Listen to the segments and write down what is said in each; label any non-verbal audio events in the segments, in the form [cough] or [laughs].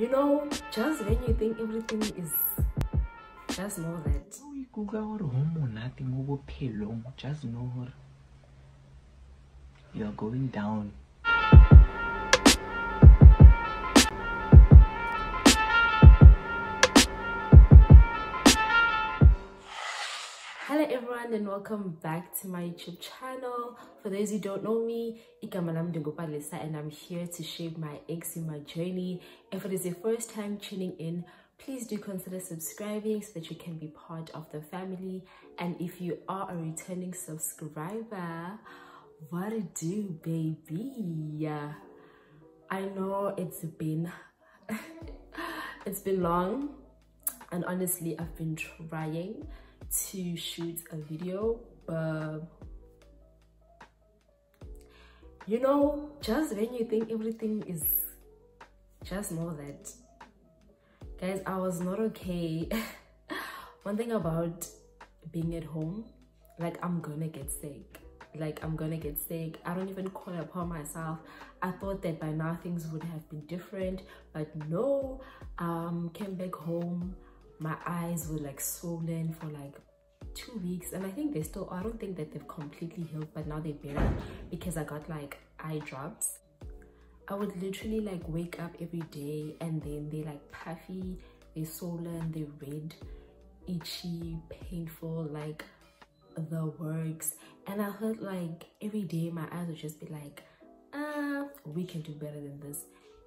You know, just when you think everything is, just know that. just know you are going down everyone and welcome back to my YouTube channel. For those who don't know me, and I'm here to share my eczema journey. If it is your first time tuning in, please do consider subscribing so that you can be part of the family. And if you are a returning subscriber, what to do, baby? I know it's been [laughs] it's been long and honestly I've been trying to shoot a video but you know just when you think everything is just know that. Guys I was not okay. [laughs] One thing about being at home like I'm gonna get sick. Like I'm gonna get sick. I don't even call upon myself. I thought that by now things would have been different but no. Um came back home my eyes were like swollen for like two weeks. And I think they still I don't think that they've completely healed but now they're better because I got like eye drops. I would literally like wake up every day and then they're like puffy they're swollen they're red itchy painful like the works. And I heard like every day my eyes would just be like ah we can do better than this.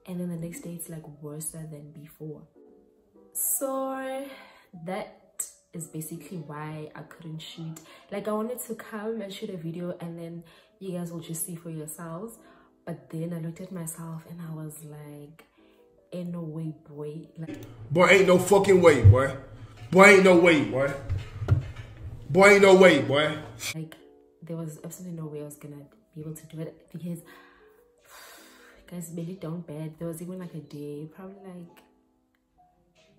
And then the next day it's like worse than before so that is basically why I couldn't shoot like I wanted to come and shoot a video and then you guys will just see for yourselves but then I looked at myself and I was like ain't no way boy like Boy, ain't no fucking way, boy. Boy, ain't no way, boy. Boy, ain't no way, boy. like there was absolutely no way I was gonna be able to do it because [sighs] guys really don't bad there was even like a day probably like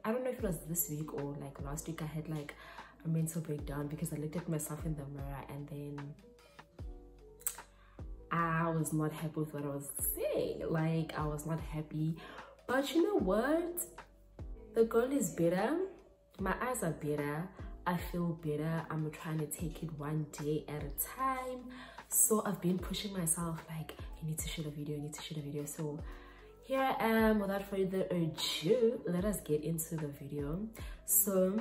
I don't know if it was this week or like last week I had like a mental breakdown because I looked at myself in the mirror and then I was not happy with what I was saying. Like I was not happy. But you know what? The girl is better. My eyes are better. I feel better. I'm trying to take it one day at a time. So i've been pushing myself like you need to shoot a video you need to shoot a video. So here i am without further ado let us get into the video. So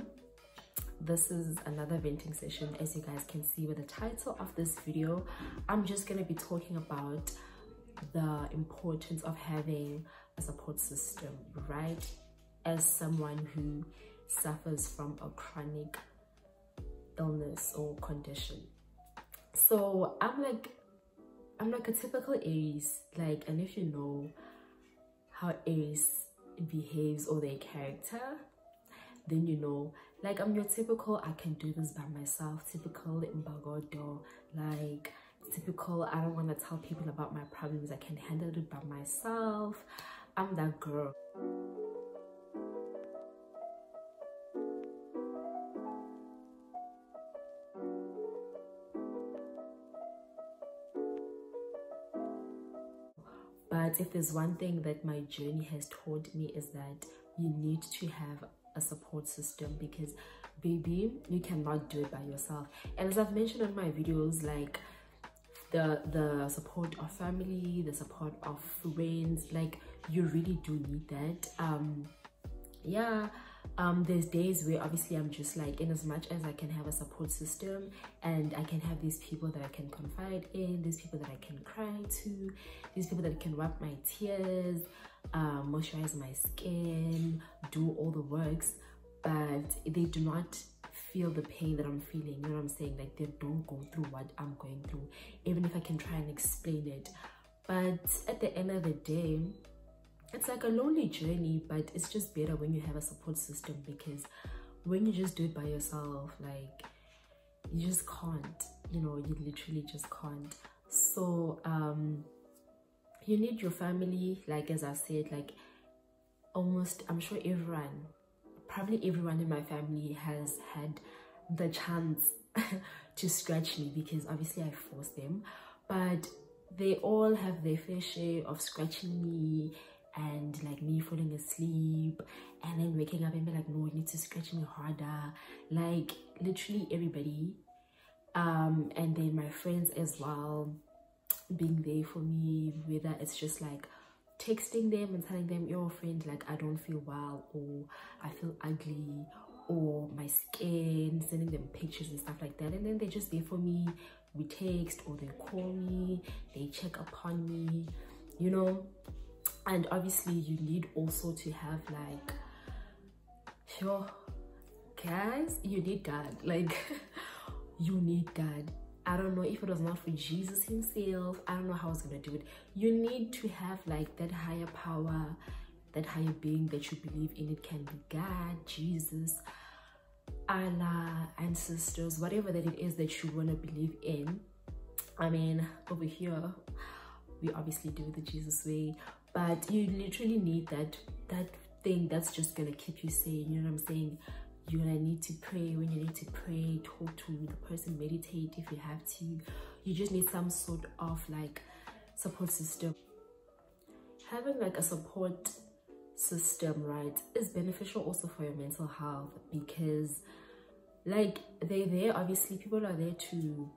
this is another venting session as you guys can see with the title of this video. I'm just going to be talking about the importance of having a support system right? As someone who suffers from a chronic illness or condition. So i'm like i'm like a typical aries. Like and if you know how aries behaves or their character then you know like i'm your typical i can do this by myself typical imbokodo like typical i don't want to tell people about my problems i can handle it by myself. I'm that girl but if there's one thing that my journey has taught me is that you need to have a support system because baby you cannot do it by yourself. And as i've mentioned on my videos like the the support of family the support of friends like you really do need that. Um yeah um there's days where obviously i'm just like in as much as i can have a support system and i can have these people that i can confide in these people that i can cry to these people that can wipe my tears um moisturize my skin do all the works but they do not feel the pain that i'm feeling. You know what i'm saying? Like they don't go through what i'm going through even if i can try and explain it. But at the end of the day it's like a lonely journey but it's just better when you have a support system because when you just do it by yourself like you just can't you know you literally just can't. So um you need your family like as i said like almost i'm sure everyone probably everyone in my family has had the chance [laughs] to scratch me because obviously i forced them but they all have their fair share of scratching me and like me falling asleep and then waking up and be like no you need to stretch me harder. Like literally everybody. Um and then my friends as well being there for me whether it's just like texting them and telling them your friend like i don't feel well or i feel ugly or my skin sending them pictures and stuff like that. And then they're just there for me. We text or they call me. They check upon me you know and obviously you need also to have like sure guys you need god like [laughs] you need god i don't know if it was not for jesus himself. I don't know how i was gonna do it. You need to have like that higher power that higher being that you believe in. It can be god jesus allah ancestors whatever that it is that you want to believe in. I mean over here we obviously do it the jesus way but you literally need that that thing that's just gonna keep you sane you know what i'm saying? You're gonna need to pray. When you need to pray talk to the person meditate if you have to. You just need some sort of like support system. Having like a support system right is beneficial also for your mental health because like they're there obviously people are there to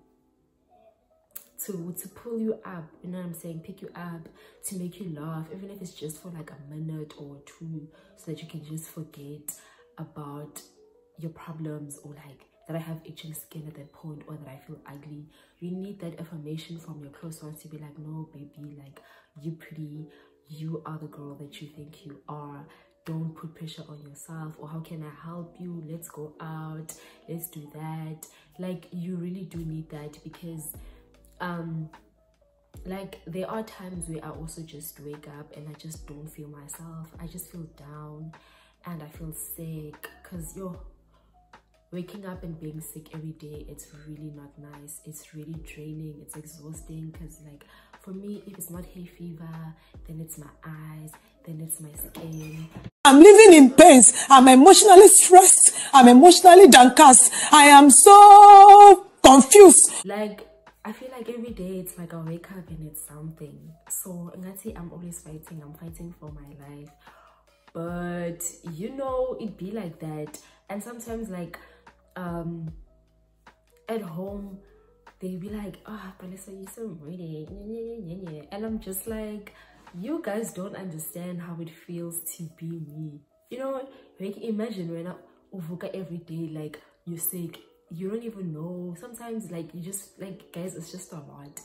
to to pull you up you know what i'm saying? Pick you up to make you laugh even if it's just for like a minute or two so that you can just forget about your problems or like that i have itching skin at that point or that i feel ugly. You need that affirmation from your close ones to be like no baby like you pretty you are the girl that you think you are. Don't put pressure on yourself or how can i help you? Let's go out. Let's do that. Like you really do need that because um like there are times where i also just wake up and i just don't feel myself i just feel down and i feel sick because yo waking up and being sick every day it's really not nice it's really draining it's exhausting because like for me if it's not hay fever then it's my eyes then it's my skin I'm living in pains. I'm emotionally stressed. I'm emotionally downcast. I am so confused. like i feel like every day it's like i wake up and it's something. So ngathi i'm always fighting i'm fighting for my life. But you know it be like that. And sometimes like um at home they be like ah oh, Palesa, you're so pretty and i'm just like you guys don't understand how it feels to be me. You know like imagine when i uvuka every day like you're sick you don't even know. Sometimes like you just like guys it's just a lot.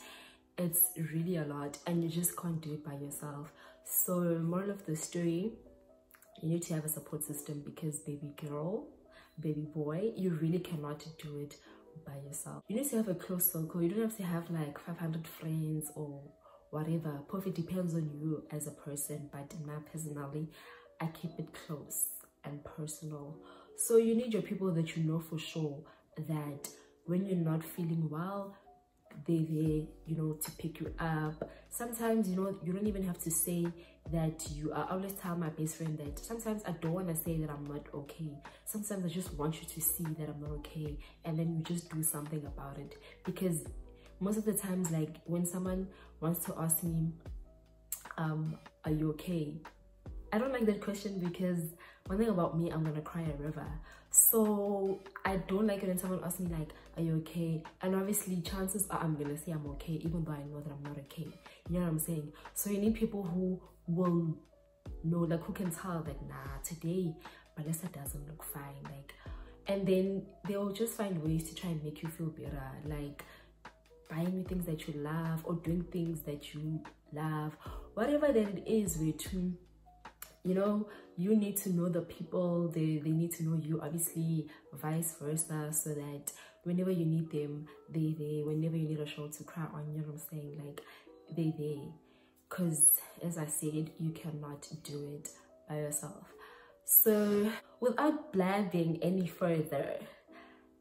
It's really a lot and you just can't do it by yourself. So moral of the story you need to have a support system because baby girl baby boy you really cannot do it by yourself. You need to have a close circle. You don't have to have like 500 friends or whatever. Perfect depends on you as a person but now personally i keep it close and personal. So you need your people that you know for sure that when you're not feeling well they're there you know to pick you up. Sometimes you know you don't even have to say that you are I always tell my best friend that sometimes i don't want to say that i'm not okay. Sometimes i just want you to see that i'm not okay and then you just do something about it. Because most of the times like when someone wants to ask me um are you okay? I don't like that question because one thing about me i'm gonna cry a river so i don't like it when someone asks me like are you okay? And obviously chances are i'm gonna say i'm okay even though i know that i'm not okay. You know what i'm saying? So you need people who will know like who can tell that nah today Palesa doesn't look fine like and then they'll just find ways to try and make you feel better like buying you things that you love or doing things that you love whatever that it is where to you know you need to know the people they they need to know you obviously vice versa so that whenever you need them they they whenever you need a shoulder to cry on you know what i'm saying? Like they they because as i said you cannot do it by yourself. So without blabbing any further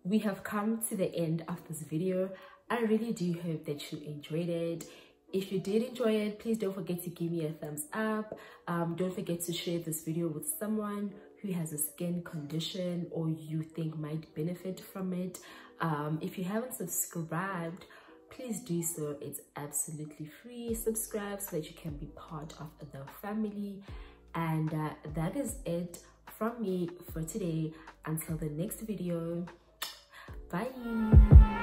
we have come to the end of this video. I really do hope that you enjoyed it if you did enjoy it please don't forget to give me a thumbs up. Um, don't forget to share this video with someone who has a skin condition or you think might benefit from it. Um, if you haven't subscribed please do so. It's absolutely free. Subscribe so that you can be part of the family. And uh, that is it from me for today. Until the next video bye.